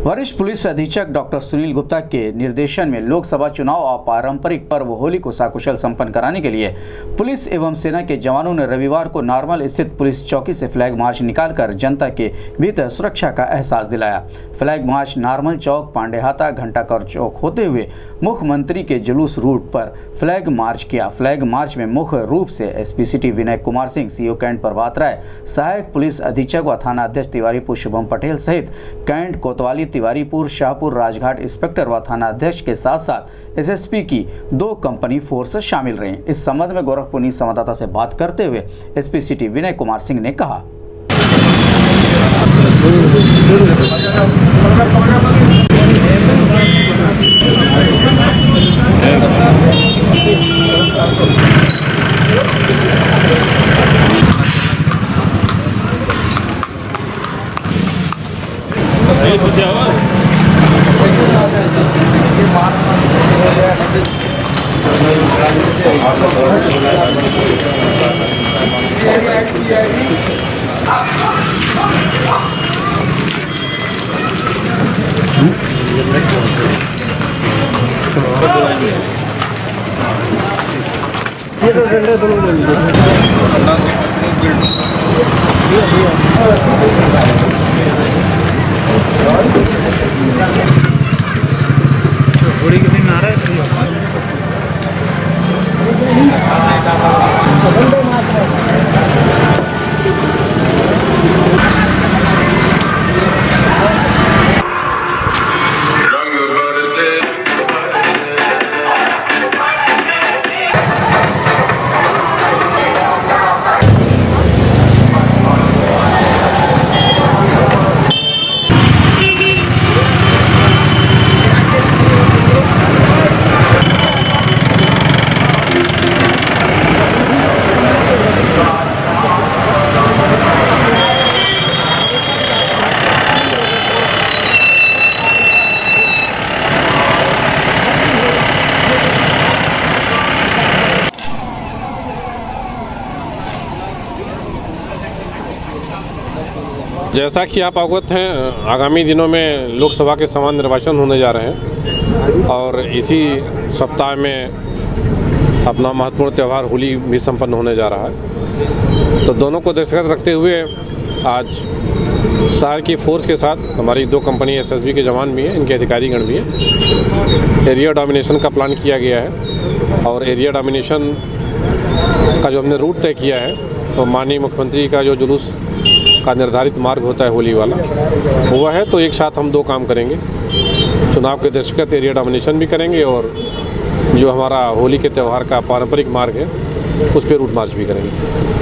वरिष्ठ पुलिस अधीक्षक डॉक्टर सुनील गुप्ता के निर्देशन में लोकसभा चुनाव और पारंपरिक पर्व होली को साकुशल संपन्न कराने के लिए पुलिस एवं सेना के जवानों ने रविवार को नार्मल स्थित पुलिस चौकी से फ्लैग मार्च निकालकर जनता के भीतर सुरक्षा का एहसास दिलाया। Flag march normal Chowk, Pandehata Ghantakar Chowk होते हुए मुख्यमंत्री के जुलूस रूट पर फ्लैग मार्च किया। फ्लैग मार्च में मुख्य रूप से SP city Vinay Kumar Singh, CO cantt Prabhat Rai, सहायक पुलिस अधीक्षक व थाना अध्यक्ष तिवारीपुर शुभम पटेल सहित कैंट कोतवाली तिवारीपुर, शाहपुर राजघाट इंस्पेक्टर व थाना अध्यक्ष के साथ साथ एसएसपी की दो कंपनी फोर्स शामिल रही। इस संबंध में गोरखपुर संवाददाता से बात करते हुए एसपी सिटी विनय कुमार सिंह ने कहा। घोड़ी के जैसा कि आप अवगत हैं, आगामी दिनों में लोकसभा के समान निर्वाचन होने जा रहे हैं और इसी सप्ताह में अपना महत्वपूर्ण त्यौहार होली भी संपन्न होने जा रहा है। तो दोनों को दृष्टिगत रखते हुए आज शहर की फोर्स के साथ हमारी दो कंपनी एसएसबी के जवान भी हैं, इनके अधिकारीगण भी हैं। एरिया डोमिनेशन का प्लान किया गया है और एरिया डोमिनेशन का जो हमने रूट तय किया है तो माननीय मुख्यमंत्री का जो जुलूस का निर्धारित मार्ग होता है होली वाला हुआ है तो एक साथ हम दो काम करेंगे। चुनाव के दृष्टिगत एरिया डोमिनेशन भी करेंगे और जो हमारा होली के त्यौहार का पारंपरिक मार्ग है, उस पर रूट मार्च भी करेंगे।